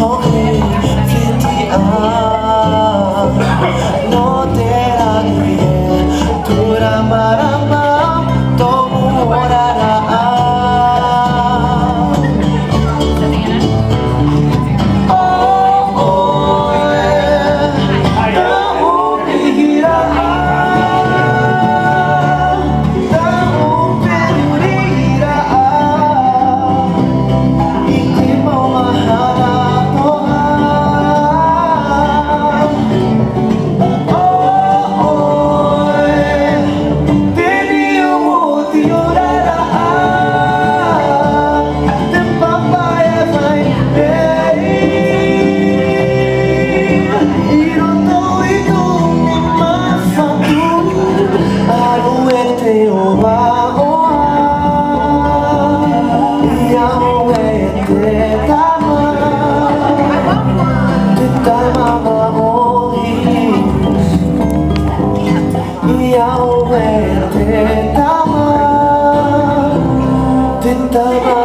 好。Yêu về để ta mang, verte ta mang.